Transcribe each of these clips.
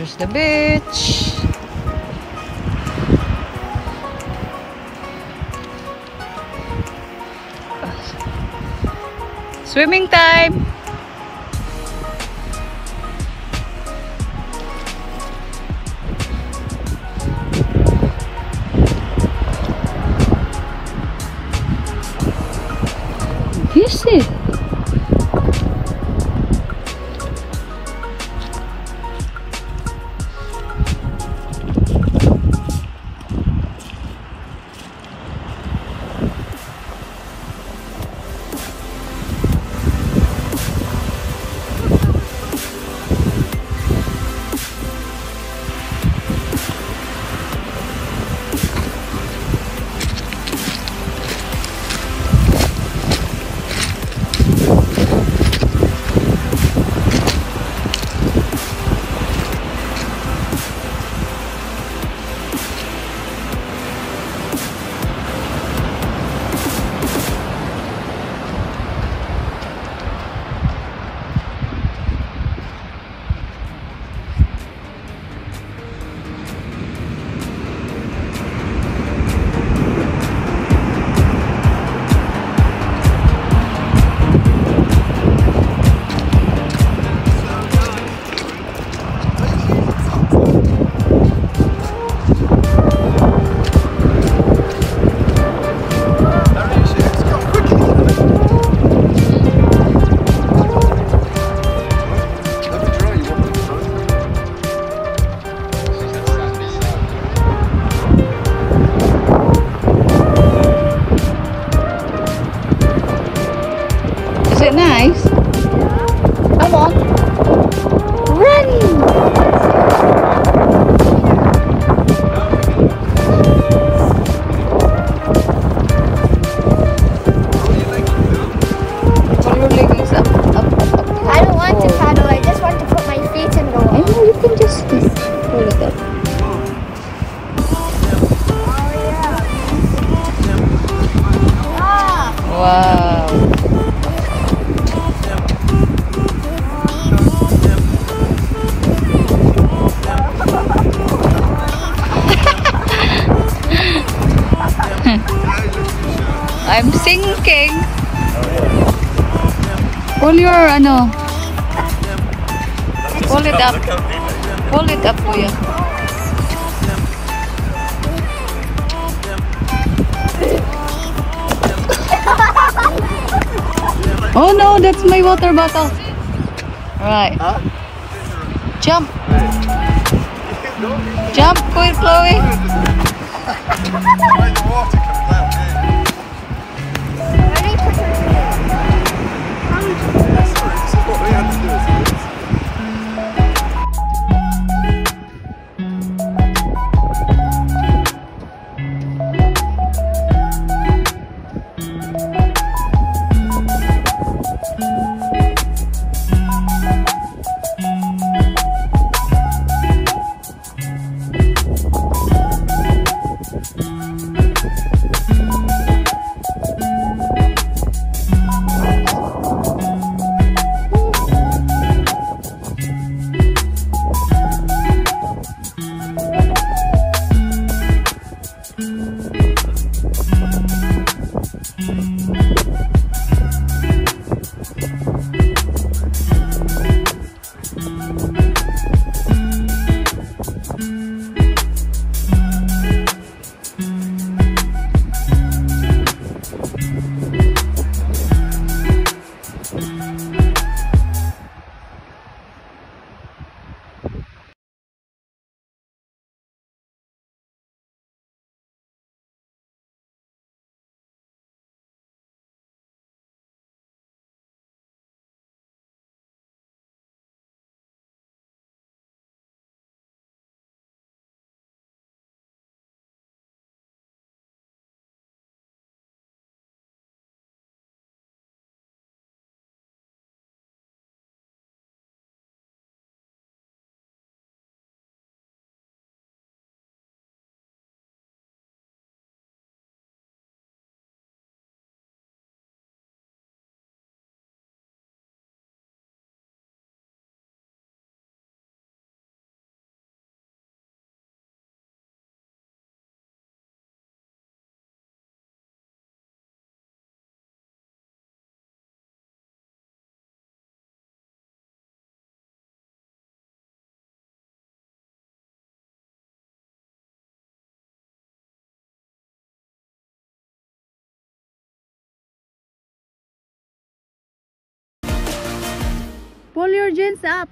the beach. Swimming time! Wow. I'm sinking. Pull your ano. Pull it up. Pull it up, kuya. Oh no, that's my water bottle. Right. Jump. Jump, quick, Chloe. When the water comes out, yeah. ready Pull your jeans up.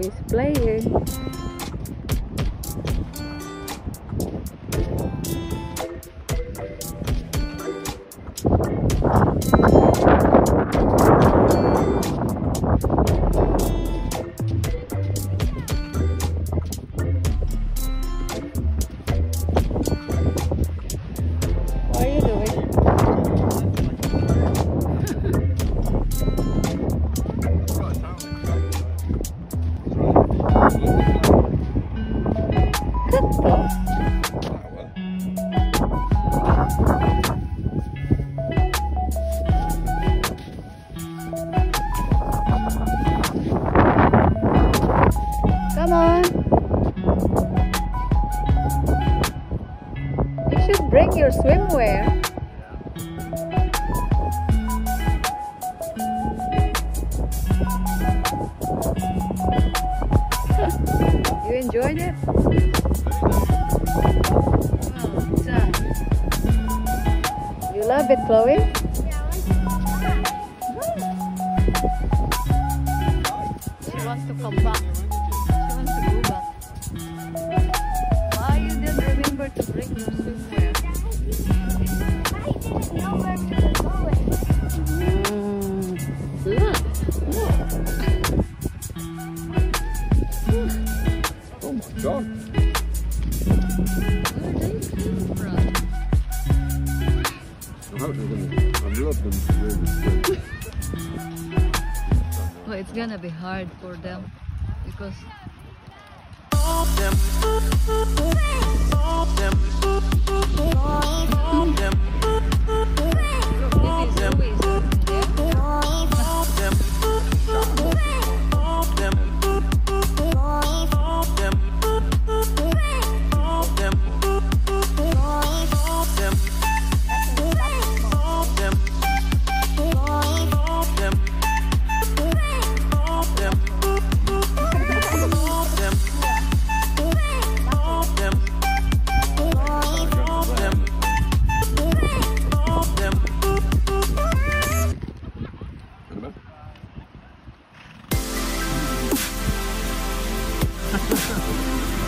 Boys playing. Come on. You should bring your swimwear. you enjoyed it? Oh, you love it, Chloe? Wants to come back. She wants to go back. Why you didn't remember to bring your swimwear? I didn't know where to go with. Oh my god. I hope they're gonna. I love them really Well, it's gonna be hard for them because Ha ha ha ha.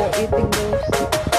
you're eating those